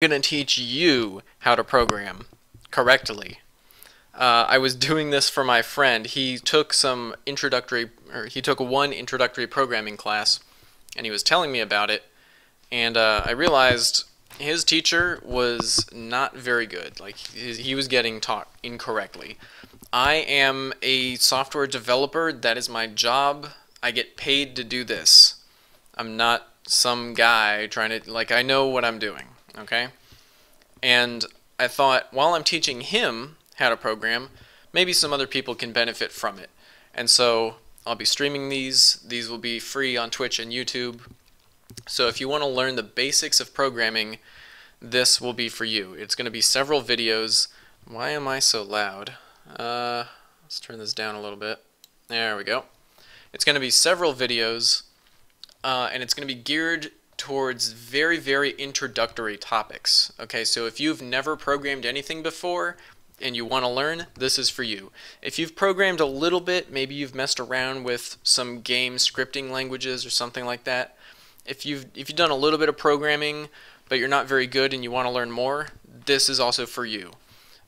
Going to teach you how to program correctly. Uh, I was doing this for my friend. He took some introductory, or he took one introductory programming class, and he was telling me about it. And uh, I realized his teacher was not very good. Like he was getting taught incorrectly. I am a software developer. That is my job. I get paid to do this. I'm not some guy trying to like I know what I'm doing. Okay, and I thought while I'm teaching him how to program, maybe some other people can benefit from it. And so I'll be streaming these. These will be free on Twitch and YouTube. So if you want to learn the basics of programming, this will be for you. It's going to be several videos. Why am I so loud? Uh, let's turn this down a little bit. There we go. It's going to be several videos, uh, and it's going to be geared towards very, very introductory topics. Okay, so if you've never programmed anything before, and you want to learn, this is for you. If you've programmed a little bit, maybe you've messed around with some game scripting languages or something like that, if you've if you've done a little bit of programming but you're not very good and you want to learn more, this is also for you.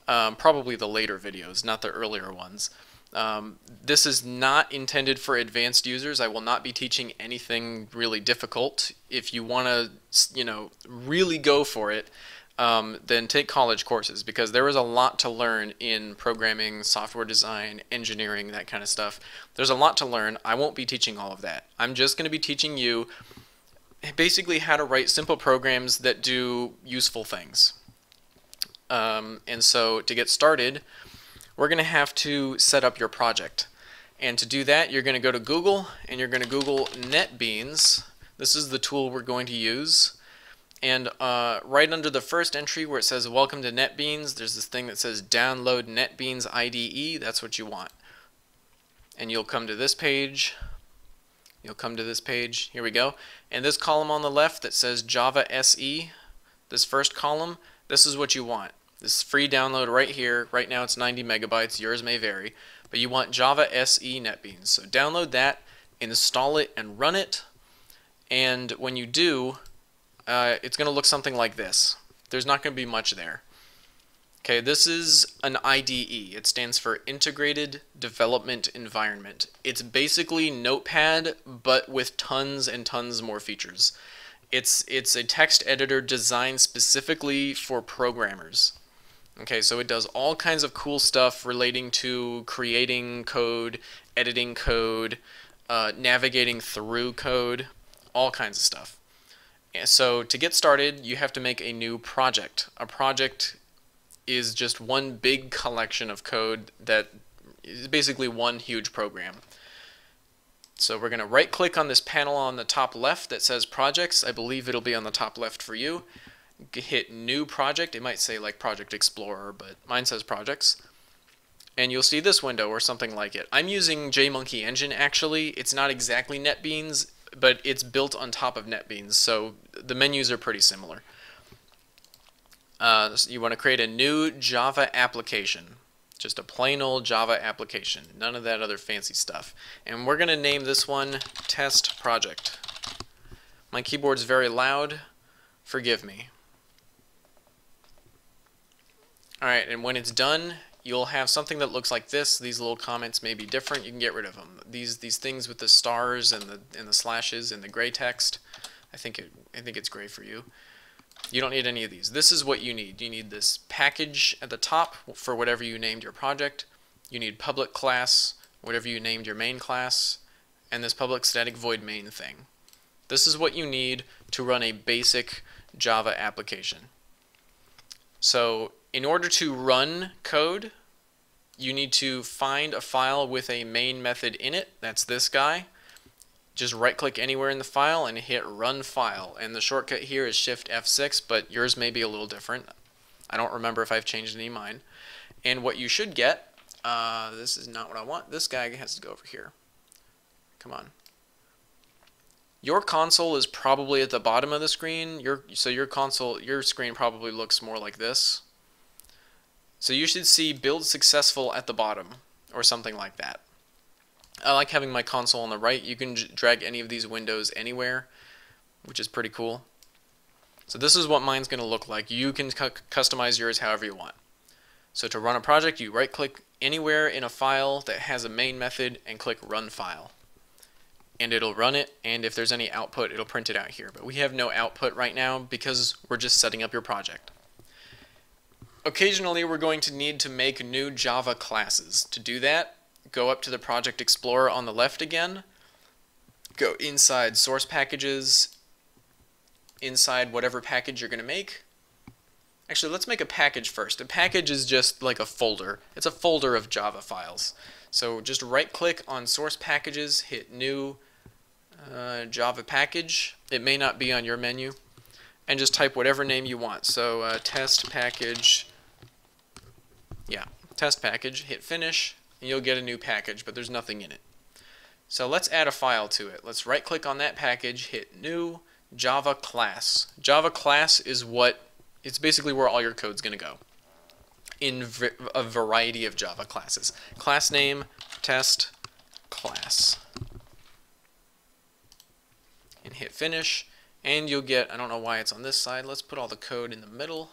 Um, probably the later videos, not the earlier ones. Um, this is not intended for advanced users. I will not be teaching anything really difficult. If you want to, you know, really go for it, um, then take college courses because there is a lot to learn in programming, software design, engineering, that kind of stuff. There's a lot to learn. I won't be teaching all of that. I'm just going to be teaching you basically how to write simple programs that do useful things. Um, and so to get started, we're going to have to set up your project. And to do that, you're going to go to Google and you're going to Google NetBeans. This is the tool we're going to use. And uh, right under the first entry where it says Welcome to NetBeans, there's this thing that says Download NetBeans IDE. That's what you want. And you'll come to this page. You'll come to this page. Here we go. And this column on the left that says Java SE, this first column, this is what you want. This free download right here. Right now it's 90 megabytes. Yours may vary. But you want Java SE NetBeans. So download that, install it, and run it. And when you do, uh, it's going to look something like this. There's not going to be much there. Okay, this is an IDE. It stands for Integrated Development Environment. It's basically Notepad, but with tons and tons more features. It's, it's a text editor designed specifically for programmers. Okay, so it does all kinds of cool stuff relating to creating code, editing code, uh, navigating through code, all kinds of stuff. So to get started, you have to make a new project. A project is just one big collection of code that is basically one huge program. So we're going to right click on this panel on the top left that says projects. I believe it'll be on the top left for you. Hit new project. It might say like project explorer, but mine says projects. And you'll see this window or something like it. I'm using JMonkey Engine actually. It's not exactly NetBeans but it's built on top of NetBeans, so the menus are pretty similar. Uh, so you want to create a new Java application, just a plain old Java application, none of that other fancy stuff. And we're going to name this one Test Project. My keyboard's very loud, forgive me. Alright, and when it's done, you'll have something that looks like this. These little comments may be different. You can get rid of them. These these things with the stars and the and the slashes and the gray text. I think it I think it's gray for you. You don't need any of these. This is what you need. You need this package at the top for whatever you named your project. You need public class, whatever you named your main class, and this public static void main thing. This is what you need to run a basic Java application. So in order to run code, you need to find a file with a main method in it. That's this guy. Just right click anywhere in the file and hit run file. And the shortcut here is shift F6, but yours may be a little different. I don't remember if I've changed any of mine. And what you should get, uh, this is not what I want. This guy has to go over here. Come on. Your console is probably at the bottom of the screen. Your so your console, your screen probably looks more like this. So you should see build successful at the bottom or something like that. I like having my console on the right. You can drag any of these windows anywhere, which is pretty cool. So this is what mine's going to look like. You can cu customize yours however you want. So to run a project, you right click anywhere in a file that has a main method and click run file. And it'll run it, and if there's any output, it'll print it out here. But we have no output right now because we're just setting up your project. Occasionally, we're going to need to make new Java classes. To do that, go up to the Project Explorer on the left again, go inside Source Packages, inside whatever package you're going to make. Actually, let's make a package first. A package is just like a folder. It's a folder of Java files. So just right-click on Source Packages, hit New uh, Java Package. It may not be on your menu. And just type whatever name you want. So uh, test package yeah, test package, hit finish, and you'll get a new package, but there's nothing in it. So let's add a file to it. Let's right click on that package, hit new Java class. Java class is what, it's basically where all your code's going to go in a variety of Java classes. Class name, test, class. And hit finish, and you'll get, I don't know why it's on this side, let's put all the code in the middle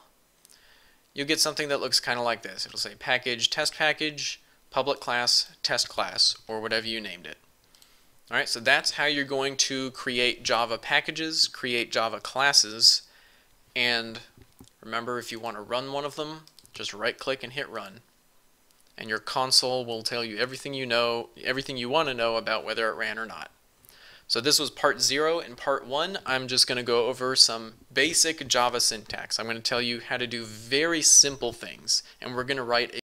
You'll get something that looks kind of like this. It'll say package, test package, public class, test class, or whatever you named it. Alright, so that's how you're going to create Java packages, create Java classes, and remember if you want to run one of them, just right click and hit run. And your console will tell you everything you know, everything you want to know about whether it ran or not. So this was part zero. and part one, I'm just going to go over some basic Java syntax. I'm going to tell you how to do very simple things, and we're going to write a